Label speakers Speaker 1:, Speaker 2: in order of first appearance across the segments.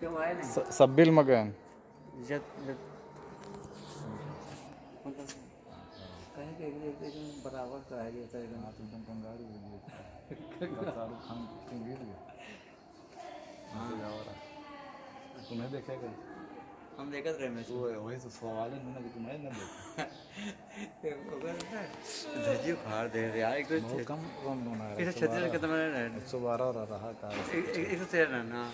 Speaker 1: क्यों आए नहीं।
Speaker 2: स- सब्बिल मगन।
Speaker 1: के एक एकदम बराबर का है जैसा एकदम
Speaker 2: एकदम कंगारू हो गया शाहरुख खान गिर गया। तुम्हें देखेगा
Speaker 1: हम देखत रहे मैच
Speaker 2: तो वही तो सवाल है ना कि तुम्हें ना देखा।
Speaker 1: धजी फाड़ दे रहे यार एक
Speaker 2: बहुत कम रन
Speaker 1: छत्तीस कितना रन
Speaker 2: एक सौ बारह। रहा था
Speaker 1: एक एक- एक सौ तेरह रन हाँ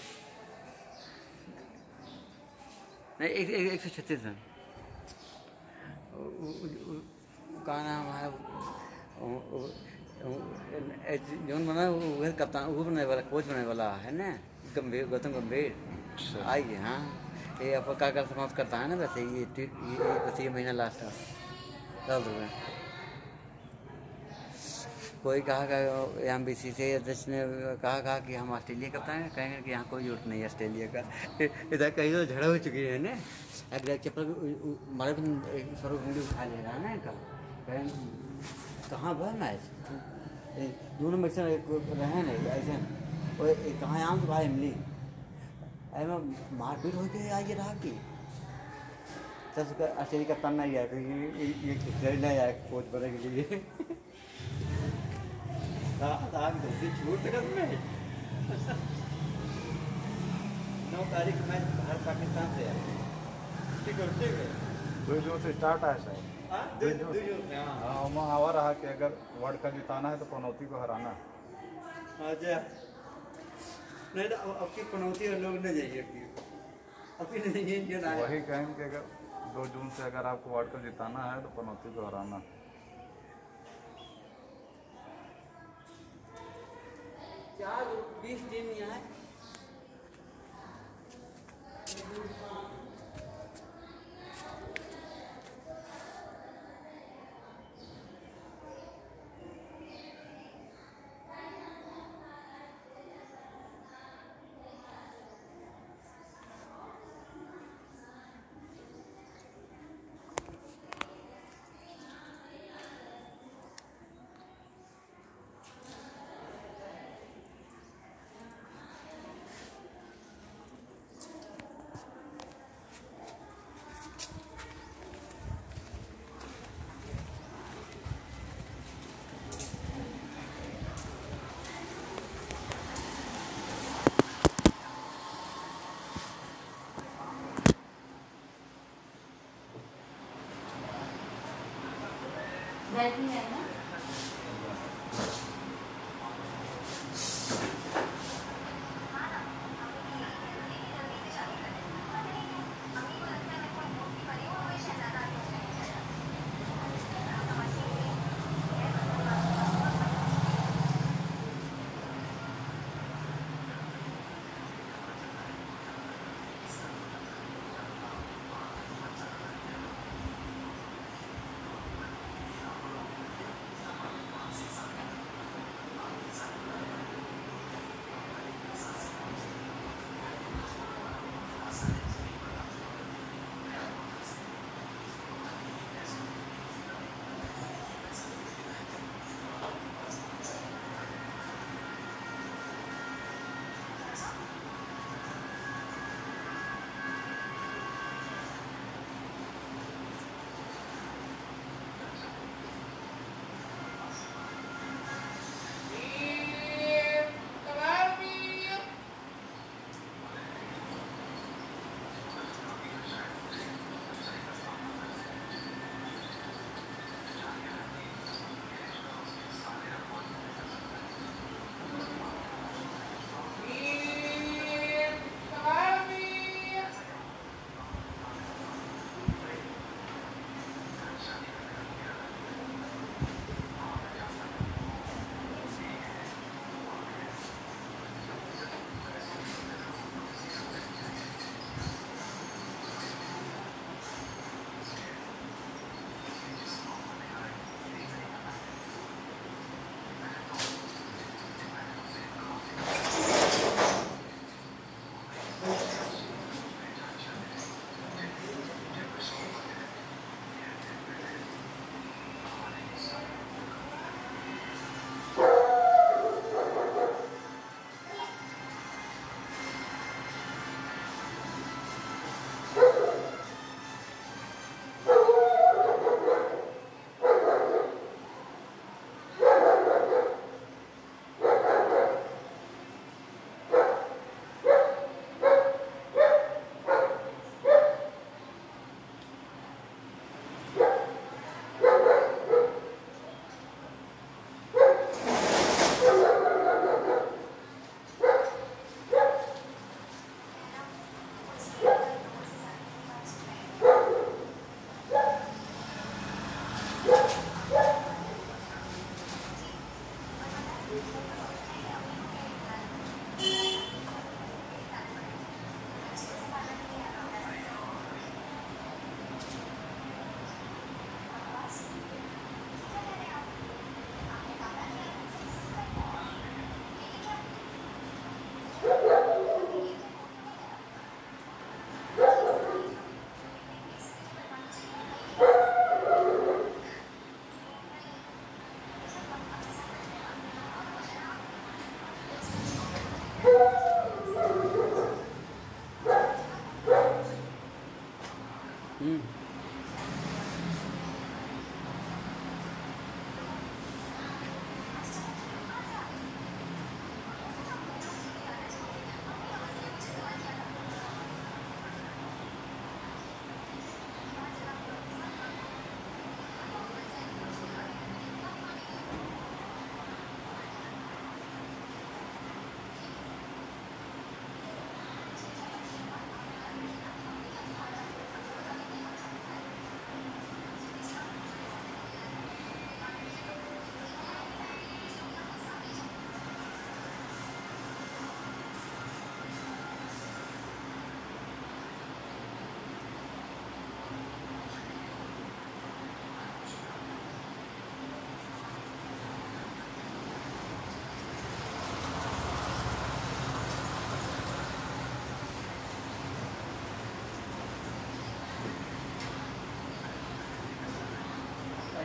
Speaker 1: नहीं एक एक एक सौ छत्तीस रन का नाम है उ- जौन बना वह कप्तान वो बनने वाला कोच बनने वाला है ना? गंभीर गौतम गंभीर। आइए हाँ। ये आपका क्या समाप्त करता है ना वैसे ये ये वैसे ये महीना लास्ट है। डाल रुपये कोई कहा का एम बी सी से अध्यक्ष ने कहा कहा कि हम ऑस्ट्रेलिया कप्तान हैं कहेंगे कि यहाँ कोई ज़रूरत नहीं है ऑस्ट्रेलिया का इधर कहीं तो झगड़ा हो चुकी है ना अगर चप्पल एक स्वरूप वीडियो उठा ले रहा है ना कहें कहाँ हुआ मैच दोनों में से रहे नहीं ऐसे ए, कहाँ आम तो भाई मिली अरे मारपीट हो के आई रहा कि तब ऑस्ट्रेलिया नहीं आया क्योंकि ये नहीं आया कोच बने के लिए आग छूट सकत में। नौ तारीख मैच भारत पाकिस्तान से है ठीक है ठीक है।
Speaker 2: दो जून से स्टार्ट है शायद
Speaker 1: हाँ दो दो जो हाँ।
Speaker 2: हाँ वहाँ रहा कि अगर वर्ल्ड कप जिताना है तो पनौती को हराना है।
Speaker 1: अच्छा। नहीं तो अब आपकी पनौती और लोग नहीं जाइए अपनी नहीं ना
Speaker 2: वही कहेंगे कि अगर दो जून से अगर आपको वर्ल्ड कप जिताना है तो पनौती को हराना
Speaker 1: चार बीस दिन यहाँ है
Speaker 3: बैठी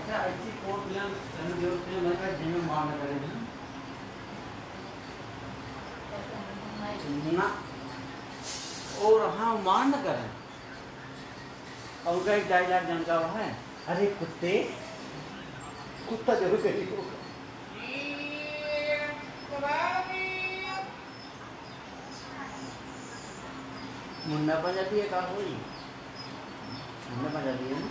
Speaker 1: अच्छा ऐसी कोट फ़िल्म तनु जो फ़िल्म है का जिनमें मार न करे ना। और हाँ मार न करें। और उनका एक डायलॉग जनका हुआ है, अरे कुत्ते, कुत्ता ज़रूर करिए मुन्ना पंजाबी है कहाँ मुन्ना पंजाबी है ना?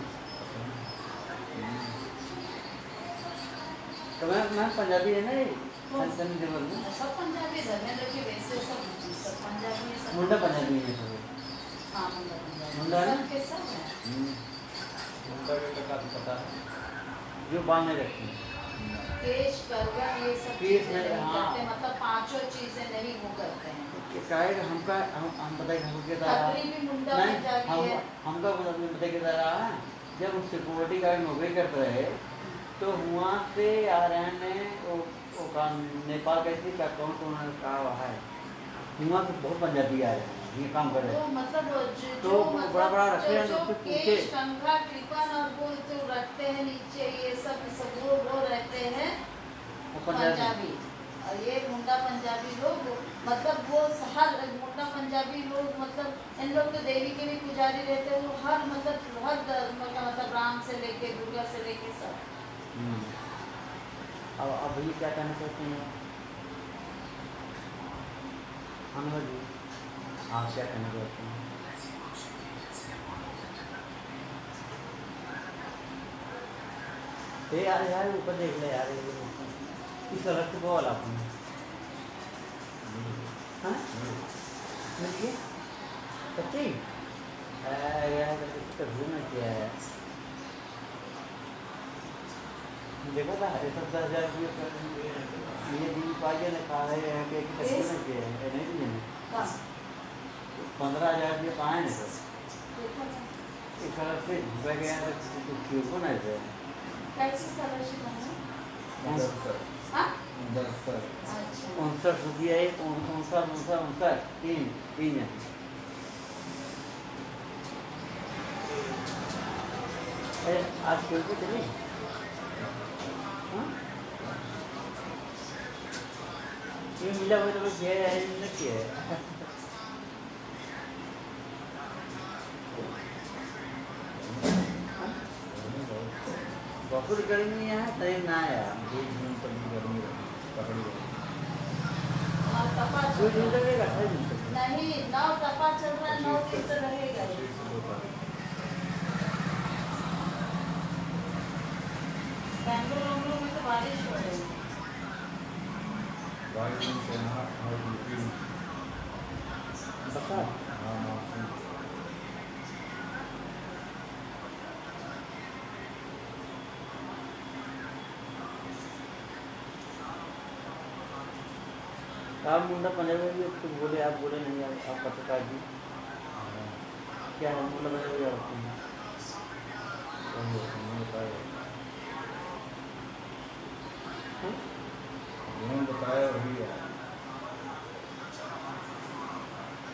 Speaker 1: तो मैं मैं पंजाबी है ना ये? में।
Speaker 3: सब पंजाबी के वैसे सब सब पंजाबी है, सब
Speaker 1: मुंडा पंजाबी है सब।
Speaker 3: हाँ मुंडा पंजाबी।
Speaker 1: मुंडा है?
Speaker 3: के सब
Speaker 2: भी तो काफ़ी पता है।
Speaker 1: जो में रखते हैं।
Speaker 3: केश करवन ये सब
Speaker 1: केश हाँ।
Speaker 3: मतलब पाँचों चीज़ें नहीं वो करते हैं।
Speaker 1: काहे कि हमका हम हम बताइए हमको क्या
Speaker 3: है।
Speaker 1: बताइए क्या रहा है। जब सिक्योरिटी गार्ड नौकरी करते रहे तो वहाँ से आ रहे हैं वो का नेपाल कैसे का कौन कौन का वहाँ है वहाँ से बहुत पंजाबी आ रहे हैं ये काम कर रहे
Speaker 3: तो
Speaker 1: हैं
Speaker 3: मतलब जो
Speaker 1: तो
Speaker 3: जो
Speaker 1: वो
Speaker 3: मतलब
Speaker 1: बड़ा-बड़ा रखते हैं,
Speaker 3: जो
Speaker 1: पूछे।
Speaker 3: कंघा कृपन और वो जो रखते हैं नीचे ये सब सब वो वो रहते हैं
Speaker 1: पंजाबी
Speaker 3: और ये मुंडा पंजाबी लोग मतलब वो हर मुंडा पंजाबी लोग मतलब इन लोग तो देवी के भी पुजारी रहते हैं वो हर मतलब हर मतलब राम से लेके दुर्गा से लेके सब।
Speaker 1: अब अब ये क्या कहना चाहते हैं? अनुभव जी आप क्या कहना चाहते हैं? ए यार यार ऊपर देख ले यार ये इस सड़क से बोल आपने। हाँ? मिल गया सच्ची यार इसका घूमना क्या है? देखो था ये सब दस हज़ार ये दिन पाइए ने कहा है कि कि तस्वीर में किया है नहीं दिए पंद्रह हज़ार रुपये पाए ने। सर इस तरह से झुका गया तो क्यों को नहीं थे?
Speaker 3: है हाँ? अच्छा।
Speaker 1: उनसठ रुपया एक उनसठ उनसठ उनसठ तीन तीन है। अरे आज खेल को चले नहीं किया है बहुत गर्मी है ट्रेन ना आया
Speaker 2: दो दिन तक गर्मी रही पकड़ी रही
Speaker 3: और तपा
Speaker 1: दो दिन तक
Speaker 3: नहीं नौ तपा चल रहा है नौ दिन तो रहेगा बैंगलोर में तो बारिश हो रही है।
Speaker 2: में
Speaker 1: आप मुंडा पंजाबी भी तो बोले आप बोले नहीं आप, पत्रकार जी। क्या है मुंडा पंजाबी आप
Speaker 2: उन्होंने बताया वही है